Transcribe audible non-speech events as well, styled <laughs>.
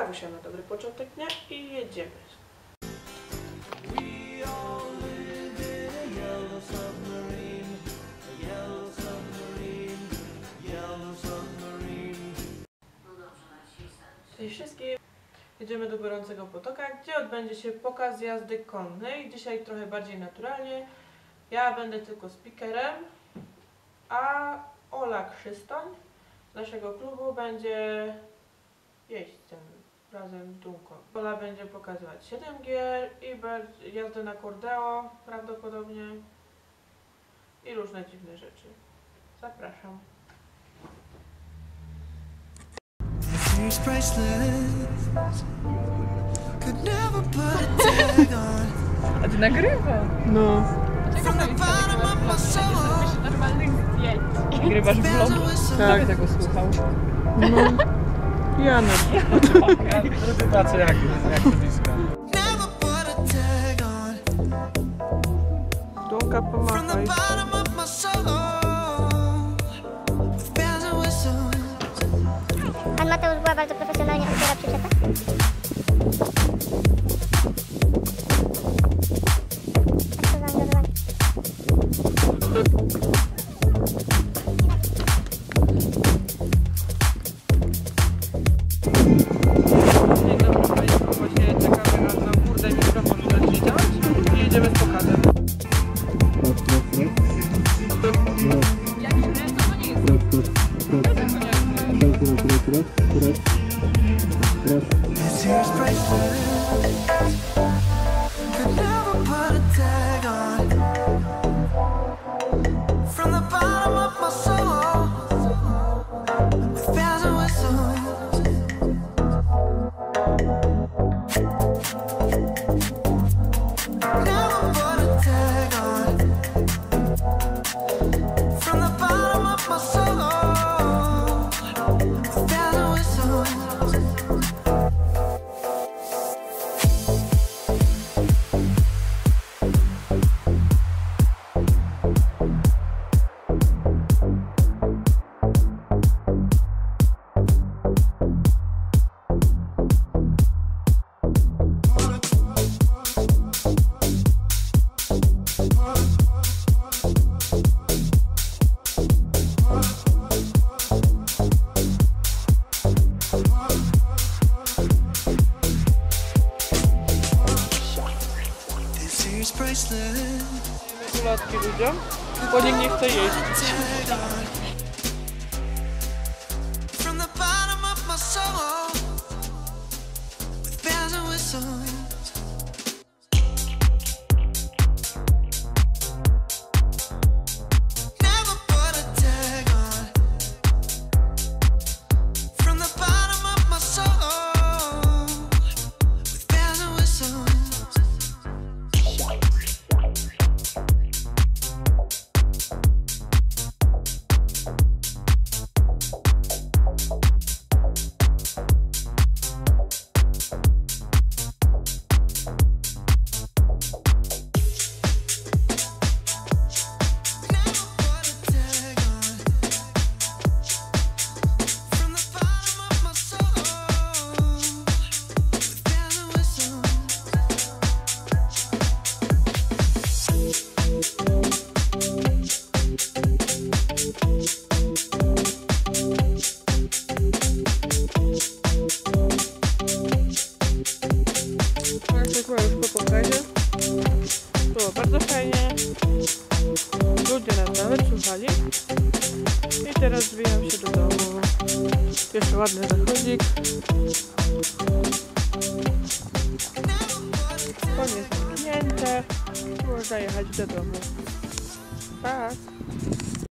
Kawusia na dobry początek dnia i jedziemy. Cześć wszystkim. Jedziemy do Gorącego Potoka, gdzie odbędzie się pokaz jazdy konnej. Dzisiaj trochę bardziej naturalnie. Ja będę tylko speakerem, a Ola Krzystoń z naszego klubu będzie jeźdźcem razem z Dunką. Ola będzie pokazywać 7 gier i jazdę na kordeo prawdopodobnie i różne dziwne rzeczy. Zapraszam. <laughs> A ty nagrywa. No. My soul, Normalnych zdjęć. Nagrywasz vlog? whistles. Kto by tego słuchał? No. Janek. Tacy jak, jak blisko. Never put a tag on. Dunka pomachaj. Jedziemy z pokazem. Się wiesz, to to myself. Ulatki ludziom, bo nikt nie chce jeść. From the bottom of my soul, with bells and whistles. I teraz zbijam się do domu. Jeszcze ładny zachodzik. Koniec zamknięte. Można jechać do domu. Pa!